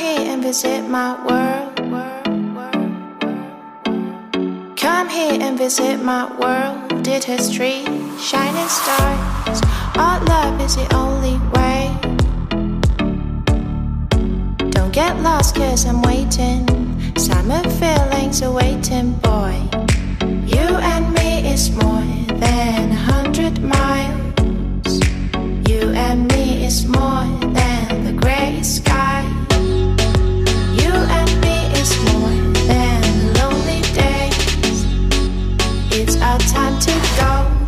and visit my world. Come here and visit my world. Did history, shining stars. Our love is the only way. Don't get lost, cause I'm waiting. Summer feelings are waiting, boy. You and me is more than a hundred miles.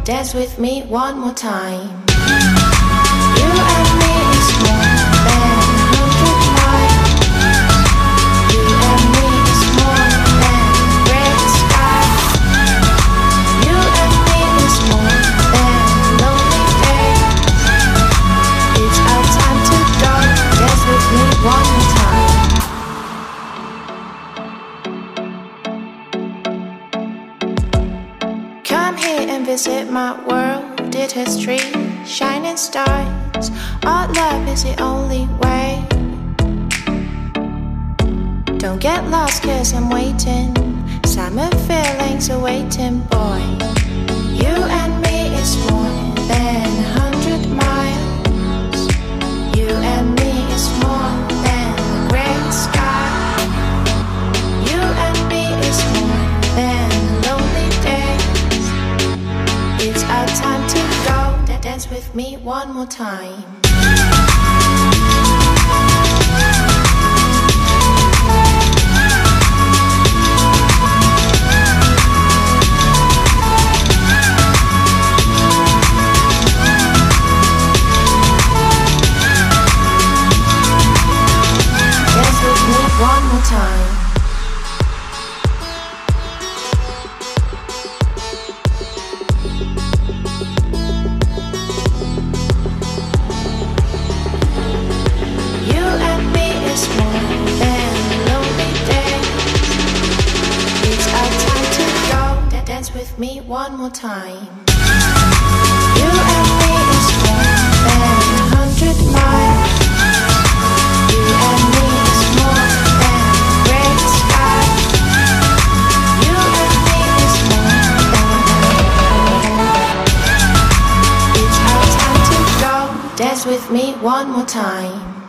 Dance with me one more time. Visit my world. Did history, shining stars. Our love is the only way. Don't get lost, cause I'm waiting. Summer feelings are waiting, boy. With me one more time. One more time. Me one more time. You and me is more than a hundred miles. You and me is more than gray sky. You and me is more than It's our time to go. Dance with me one more time.